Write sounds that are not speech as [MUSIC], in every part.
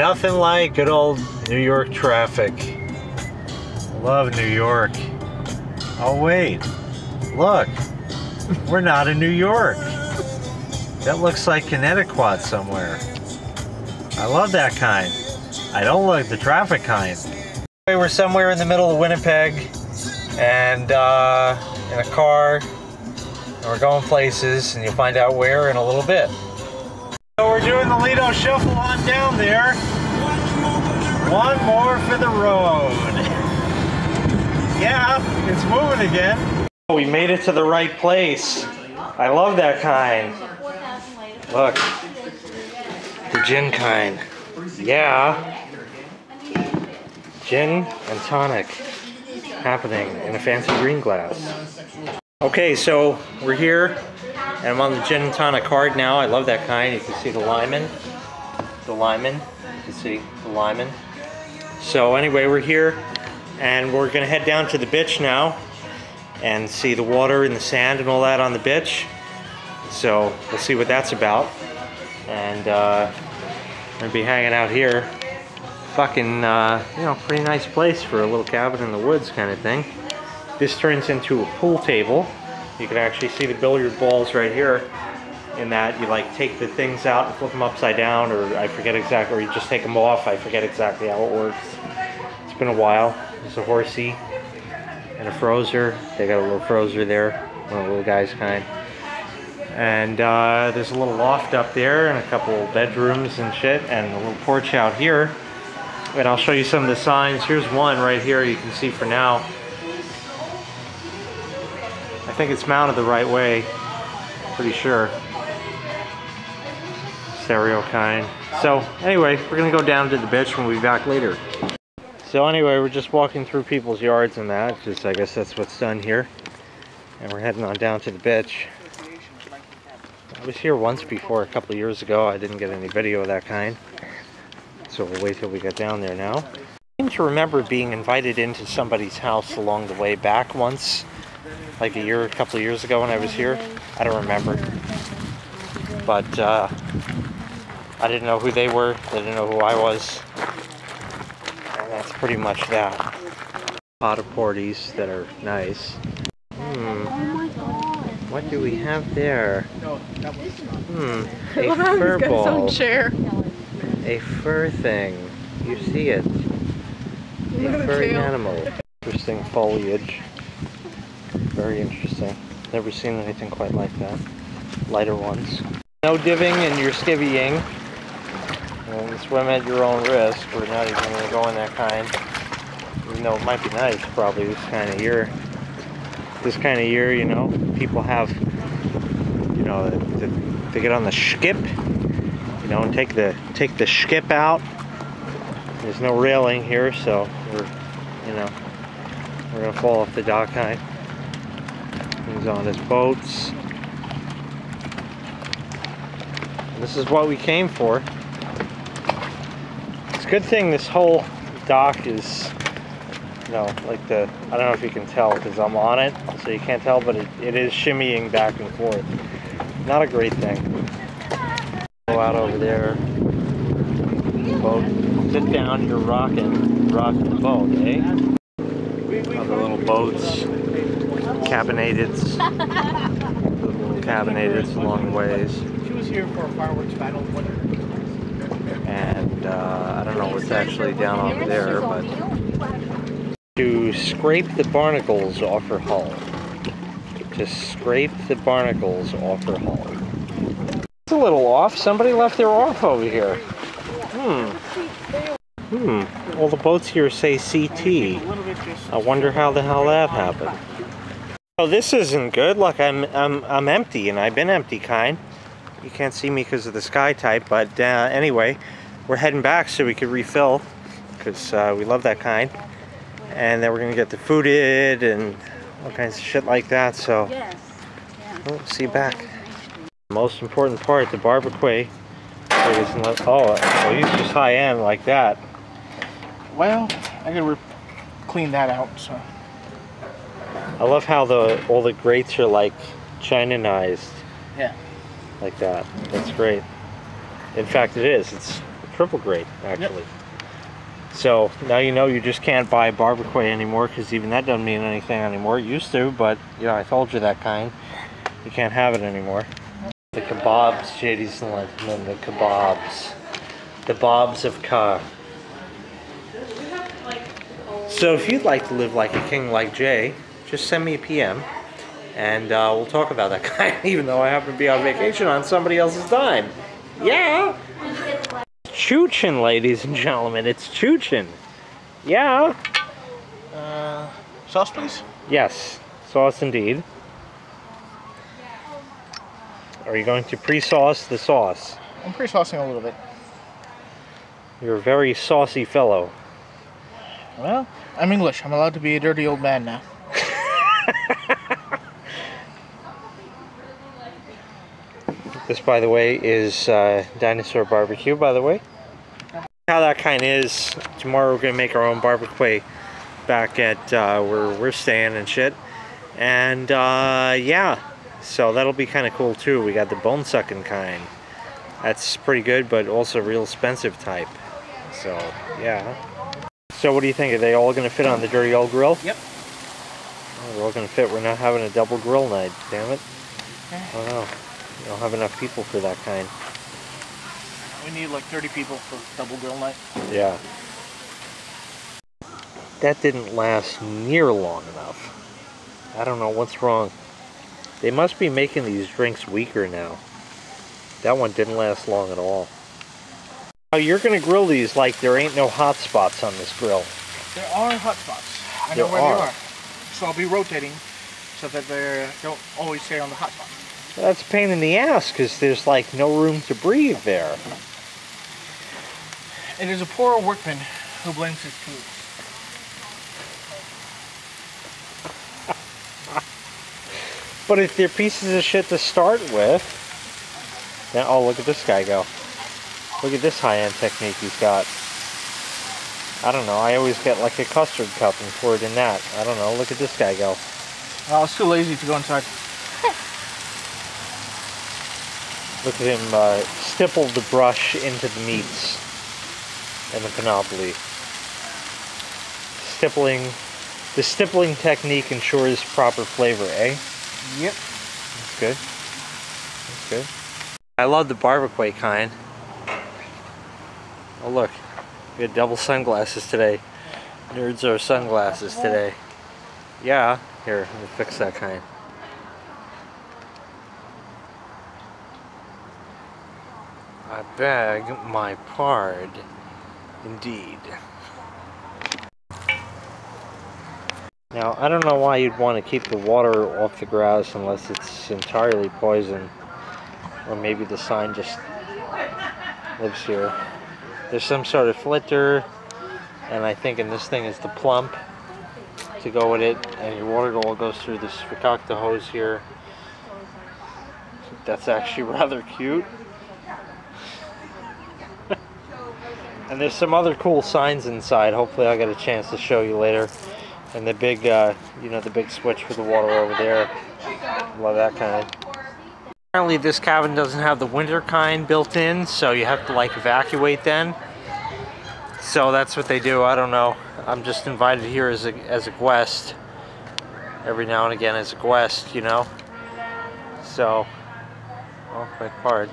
nothing like good old New York traffic. Love New York. Oh wait, look, we're not in New York. That looks like Connecticut somewhere. I love that kind. I don't like the traffic kind. We're somewhere in the middle of Winnipeg and uh, in a car. And we're going places and you'll find out where in a little bit. Doing the Lido shuffle on down there. One more for the road. [LAUGHS] Yeah, it's moving again. We made it to the right place. I love that kind. Look, the gin kind. Yeah. Gin and tonic happening in a fancy green glass. Okay, so we're here and I'm on the gin tonic card now. I love that kind. You can see the lemon, the lemon. You can see the lemon. So anyway, we're here and we're gonna head down to the bitch now and see the water and the sand and all that on the bitch. So we'll see what that's about. And uh, we're gonna be hanging out here. Fucking, uh, you know, pretty nice place for a little cabin in the woods kind of thing. This turns into a pool table. You can actually see the billiard balls right here in that you like take the things out and flip them upside down or I forget exactly, or you just take them off. I forget exactly how it works. It's been a while. There's a horsey and a frozer. They got a little frozer there, one of the little guys kind. And uh, there's a little loft up there and a couple bedrooms and shit and a little porch out here. And I'll show you some of the signs. Here's one right here you can see for now. Think it's mounted the right way. Pretty sure. Stereo kind. So anyway, we're gonna go down to the bitch when we'll be back later. So anyway, we're just walking through people's yards and that, because I guess that's what's done here. And we're heading on down to the bitch. I was here once before a couple years ago. I didn't get any video of that kind. So we'll wait till we get down there now. I seem to remember being invited into somebody's house along the way back once. Like a year, a couple of years ago when I was here. I don't remember. But uh, I didn't know who they were. They didn't know who I was. And that's pretty much that. Pot of porties that are nice. Hmm. What do we have there? Hmm. A [LAUGHS] fur ball. chair. A fur thing. You see it. A furry animal. Interesting foliage. Very interesting. Never seen anything quite like that. Lighter ones. No diving and your skivvying. And swim at your own risk. We're not even going to go in that kind. Even though it might be nice probably this kind of year. This kind of year, you know, people have, you know, the, they get on the skip, you know, and take the take the skip out. There's no railing here, so we're, you know, we're gonna fall off the dock high. On his boats. This is what we came for. It's a good thing this whole dock is, you know, like the, I don't know if you can tell because I'm on it, so you can't tell, but it, it is shimmying back and forth. Not a great thing. Go out over there. Boat. Sit down, you're rocking, rocking the boat, eh? Other little boats, cabinated, [LAUGHS] little cabinated along the ways. She was here for a fireworks battle. And uh, I don't know what's actually down over there, but to scrape the barnacles off her hull. To scrape the barnacles off her hull. It's a little off. Somebody left their off over here. Hmm. Hmm. All the boats here say CT. I wonder how the hell that happened. Oh, this isn't good. Look, I'm I'm I'm empty, and I've been empty, kind. You can't see me because of the sky type, but uh, anyway, we're heading back so we could refill because uh, we love that kind. And then we're gonna get the fooded and all kinds of shit like that. So Yes. we'll see you back. Most important part, the barbecue. Ladies Oh, well, he's just high end like that. Well, I gotta clean that out. So I love how the all the grates are like Chinanized. Yeah. Like that. That's great. In fact, it is. It's triple grate, actually. So now you know you just can't buy barbecue anymore because even that doesn't mean anything anymore. It used to, but you know, I told you that kind. You can't have it anymore. The kebabs, JD's and Lenton, the kebabs. The bobs of Ka. So if you'd like to live like a king like Jay, just send me a PM and uh, we'll talk about that [LAUGHS] kind, even though I happen to be on vacation on somebody else's dime. Yeah! Chuchin, ladies and gentlemen, it's Chuchin. Yeah. Uh, sauce, please. Yes, sauce indeed. Are you going to pre-sauce the sauce? I'm pre-saucing a little bit. You're a very saucy fellow. Well, I'm English. I'm allowed to be a dirty old man now. This, by the way, is uh, Dinosaur Barbecue, by the way. How that kind is, tomorrow we're going to make our own barbecue back at uh, where we're staying and shit. And uh, yeah, so that'll be kind of cool too. We got the bone sucking kind. That's pretty good, but also real expensive type. So yeah. So what do you think? Are they all going to fit on the dirty old grill? Yep. Oh, they're all going to fit. We're not having a double grill night. Damn it. Oh no. We don't have enough people for that kind. We need like 30 people for double grill night. Yeah. That didn't last near long enough. I don't know what's wrong. They must be making these drinks weaker now. That one didn't last long at all. Now you're gonna grill these like there ain't no hot spots on this grill. There are hot spots. I know There where are. they are. So I'll be rotating so that they don't always stay on the hot spot. That's a pain in the ass because there's like no room to breathe there. It is a poor workman who blames his tools. [LAUGHS] But if they're pieces of shit to start with, then oh look at this guy go. Look at this high-end technique he's got. I don't know, I always get like a custard cup and pour it in that. I don't know, look at this guy go. I was too lazy to go inside. Look at him uh, stipple the brush into the meats and the panoply. Stippling, the stippling technique ensures proper flavor, eh? Yep. That's good. That's good. I love the barbecue kind. Oh look, we had double sunglasses today. Nerds are sunglasses today. Yeah, here, let me fix that kind. I beg my pardon, indeed. Now, I don't know why you'd want to keep the water off the grouse unless it's entirely poison. Or maybe the sign just lives here. There's some sort of filter, and I think in this thing is the plump to go with it, and your water all goes through this Fakakta hose here. That's actually [LAUGHS] rather cute. And there's some other cool signs inside. Hopefully I'll get a chance to show you later. And the big, uh, you know, the big switch for the water over there. Love that kind. Apparently this cabin doesn't have the winter kind built in, so you have to like evacuate then. So that's what they do. I don't know. I'm just invited here as a, as a guest. Every now and again as a guest, you know. So, oh, my card.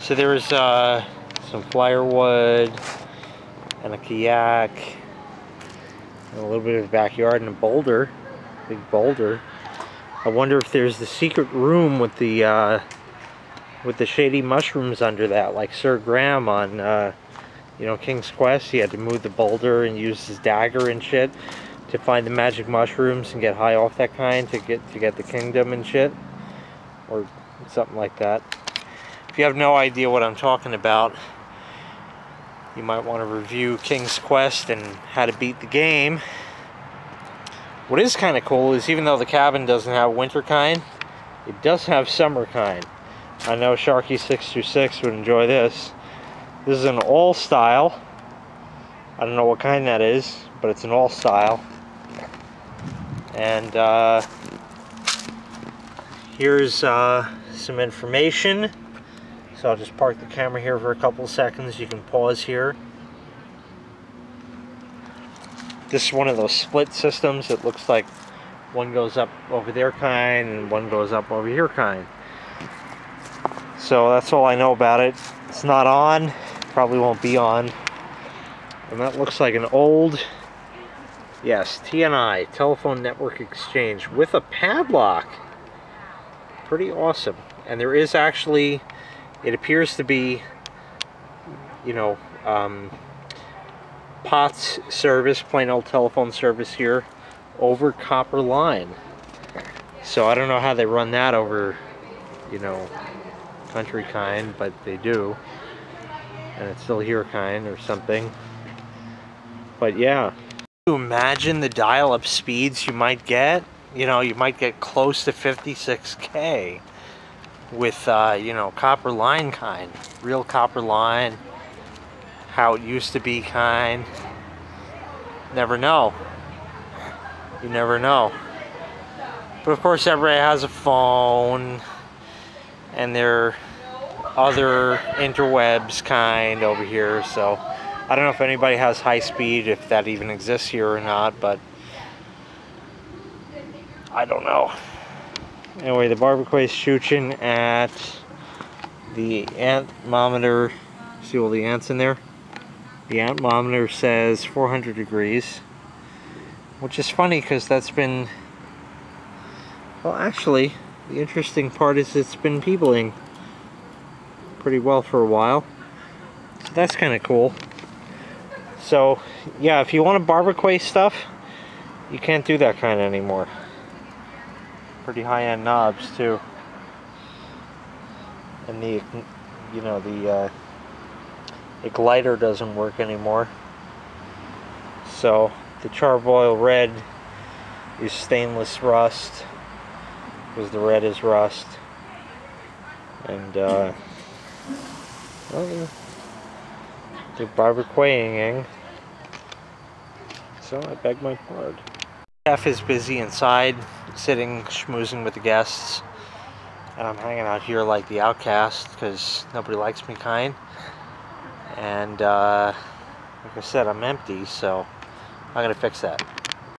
So there's uh, some firewood and a kayak and a little bit of backyard and a boulder, big boulder. I wonder if there's the secret room with the uh, with the shady mushrooms under that, like Sir Graham on uh, you know King's Quest. He had to move the boulder and use his dagger and shit to find the magic mushrooms and get high off that kind to get to get the kingdom and shit, or something like that. If you have no idea what I'm talking about, you might want to review King's Quest and how to beat the game. What is kind of cool is even though the cabin doesn't have winter kind, it does have summer kind. I know Sharky626 would enjoy this. This is an all style. I don't know what kind that is, but it's an all style. And uh, here's uh, some information. So I'll just park the camera here for a couple seconds. You can pause here. This is one of those split systems. It looks like one goes up over there kind and one goes up over here kind. So that's all I know about it. It's not on. Probably won't be on. And that looks like an old, yes, TNI, Telephone Network Exchange, with a padlock. Pretty awesome. And there is actually, it appears to be, you know, um, POTS service, plain old telephone service here, over copper line. So I don't know how they run that over, you know, country kind, but they do. And it's still here kind or something. But yeah. Imagine the dial-up speeds you might get? You know, you might get close to 56k with, uh, you know, copper line kind. Real copper line. How it used to be kind. Never know. You never know. But of course everybody has a phone and there are other interwebs kind over here so I don't know if anybody has high speed if that even exists here or not but I don't know anyway the barbecue is shooting at the antmometer see all the ants in there the antmometer says 400 degrees which is funny because that's been well actually the interesting part is it's been peopling pretty well for a while. So that's kind of cool. So, yeah, if you want to barbecue stuff, you can't do that kind anymore. Pretty high-end knobs, too. And the, you know, the uh, igniter doesn't work anymore. So, the Char-Broil red is stainless rust because the red is rust. And, uh, well, they're barbecuing. So I beg my pardon. Jeff is busy inside, sitting, schmoozing with the guests. And I'm hanging out here like the outcast because nobody likes me kind. And, uh, like I said, I'm empty, so I'm going to fix that.